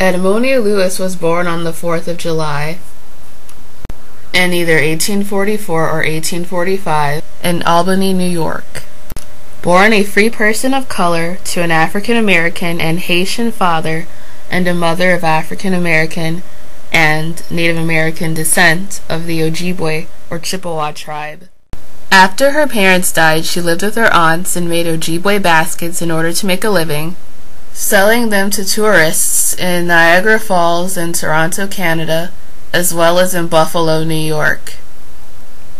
Edmonia Lewis was born on the 4th of July in either 1844 or 1845 in Albany, New York. Born a free person of color to an African American and Haitian father and a mother of African American and Native American descent of the Ojibwe or Chippewa tribe. After her parents died, she lived with her aunts and made Ojibwe baskets in order to make a living selling them to tourists in Niagara Falls and Toronto, Canada, as well as in Buffalo, New York.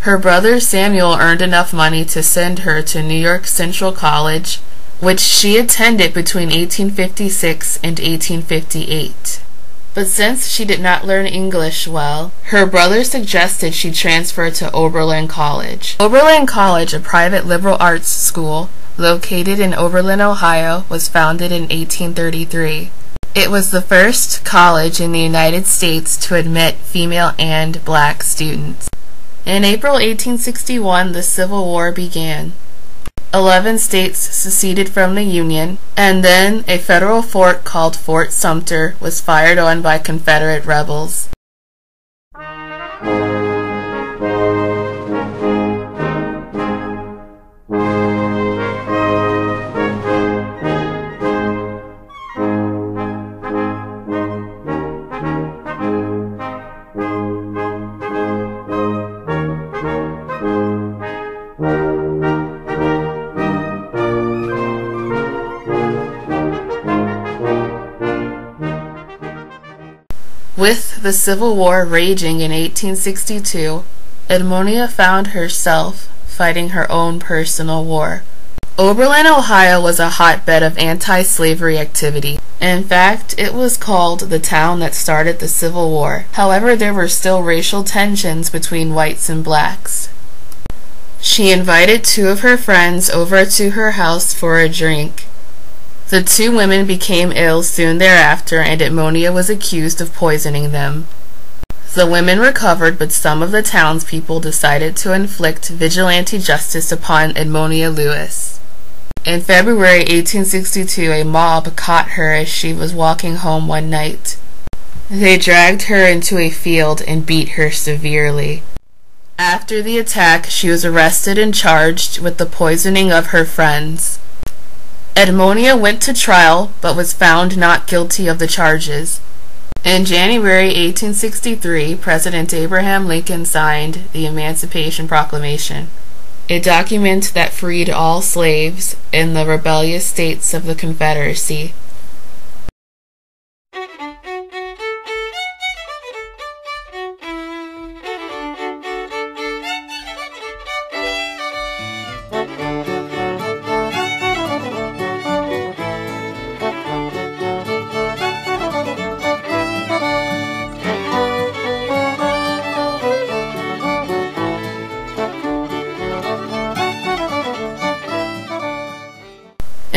Her brother Samuel earned enough money to send her to New York Central College, which she attended between 1856 and 1858. But since she did not learn English well, her brother suggested she transfer to Oberlin College. Oberlin College, a private liberal arts school, located in Oberlin, Ohio, was founded in 1833. It was the first college in the United States to admit female and black students. In April 1861, the Civil War began. Eleven states seceded from the Union, and then a federal fort called Fort Sumter was fired on by Confederate rebels. With the Civil War raging in 1862, Edmonia found herself fighting her own personal war. Oberlin, Ohio was a hotbed of anti-slavery activity. In fact, it was called the town that started the Civil War. However, there were still racial tensions between whites and blacks. She invited two of her friends over to her house for a drink. The two women became ill soon thereafter and Edmonia was accused of poisoning them. The women recovered but some of the townspeople decided to inflict vigilante justice upon Edmonia Lewis. In February 1862 a mob caught her as she was walking home one night. They dragged her into a field and beat her severely. After the attack, she was arrested and charged with the poisoning of her friends. Edmonia went to trial but was found not guilty of the charges. In January 1863, President Abraham Lincoln signed the Emancipation Proclamation, a document that freed all slaves in the rebellious states of the Confederacy.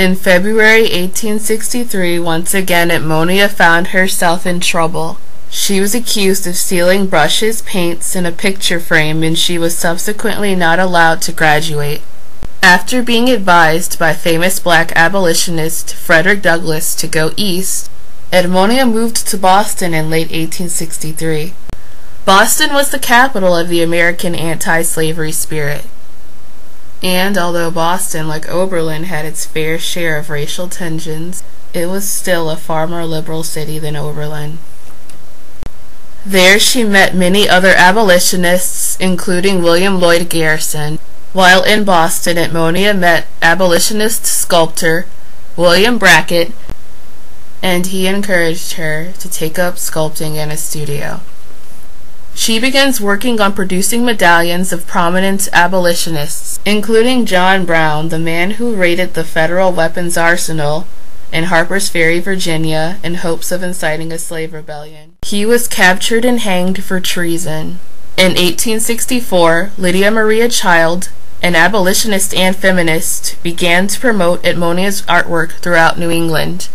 In February 1863, once again Edmonia found herself in trouble. She was accused of stealing brushes, paints, and a picture frame, and she was subsequently not allowed to graduate. After being advised by famous black abolitionist Frederick Douglass to go east, Edmonia moved to Boston in late 1863. Boston was the capital of the American anti-slavery spirit. And although Boston, like Oberlin, had its fair share of racial tensions, it was still a far more liberal city than Oberlin. There she met many other abolitionists, including William Lloyd Garrison. While in Boston, Edmonia met abolitionist sculptor William Brackett, and he encouraged her to take up sculpting in a studio. She begins working on producing medallions of prominent abolitionists, including John Brown, the man who raided the federal weapons arsenal in Harper's Ferry, Virginia, in hopes of inciting a slave rebellion. He was captured and hanged for treason. In 1864, Lydia Maria Child, an abolitionist and feminist, began to promote Edmonia's artwork throughout New England.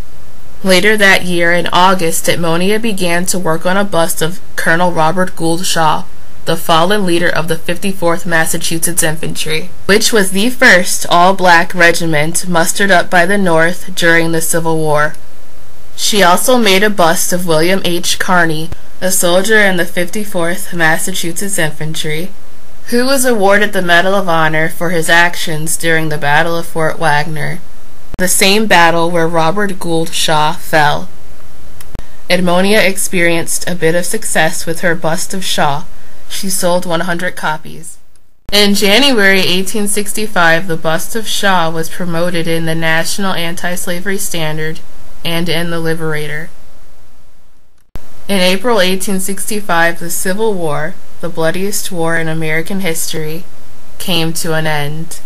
Later that year, in August, Edmonia began to work on a bust of Colonel Robert Gould Shaw, the fallen leader of the 54th Massachusetts Infantry, which was the first all-black regiment mustered up by the North during the Civil War. She also made a bust of William H. Carney, a soldier in the 54th Massachusetts Infantry, who was awarded the Medal of Honor for his actions during the Battle of Fort Wagner the same battle where Robert Gould Shaw fell. Edmonia experienced a bit of success with her bust of Shaw. She sold 100 copies. In January 1865, the bust of Shaw was promoted in the National Anti-Slavery Standard and in the Liberator. In April 1865, the Civil War, the bloodiest war in American history, came to an end.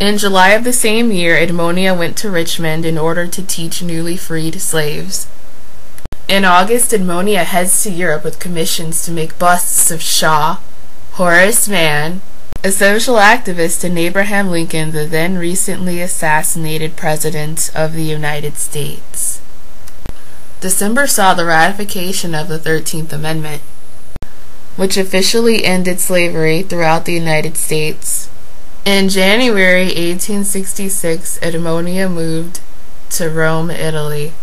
In July of the same year, Edmonia went to Richmond in order to teach newly freed slaves. In August, Edmonia heads to Europe with commissions to make busts of Shaw, Horace Mann, a social activist, and Abraham Lincoln, the then recently assassinated President of the United States. December saw the ratification of the 13th Amendment, which officially ended slavery throughout the United States. In January 1866, Edmonia moved to Rome, Italy.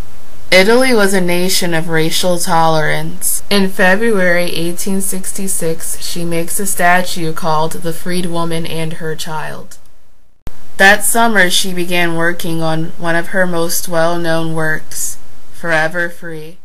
Italy was a nation of racial tolerance. In February 1866, she makes a statue called The Freed Woman and Her Child. That summer, she began working on one of her most well-known works, Forever Free.